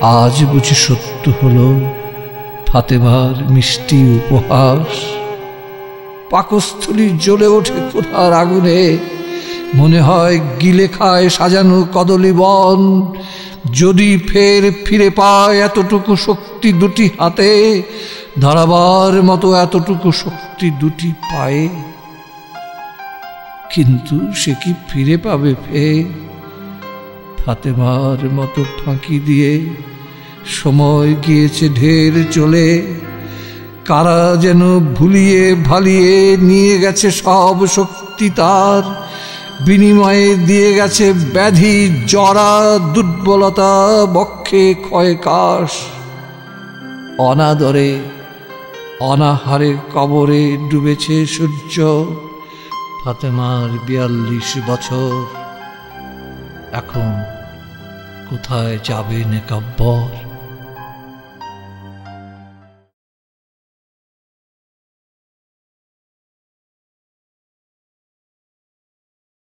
আজ বুঝি সত্য হলো ফাতেমার মিষ্টি উপহাস। পাকস্থলী জ্বলে ওঠে ক্ষুধার আগুনে। মনে হয় গিলে খায় সাজানো কদলী বন। যদি ফের ফিরে পায় এতটুকু শক্তি দুটি হাতে দাঁড়াবার মতো এতটুকু শক্তি দুটি পায়ে। কিন্তু সে কি ফিরে পাবে ফের? ফাতেমার মতো ফাঁকি দিয়ে সময় গিয়েছে ঢের চলে। কারা যেন ভুলিয়ে ভালিয়ে নিয়ে গেছে সব শক্তি তার। বিনিময়ে দিয়ে গেছে ব্যাধি, জরা, দুর্বলতা, বক্ষে, ক্ষয় কাশ। অনাদরে, অনাহারে কবরে ডুবেছে সূর্য। ফাতেমার বিয়াল্লিশ বছর। এখন কোথায় যাবে নেকাব্বর?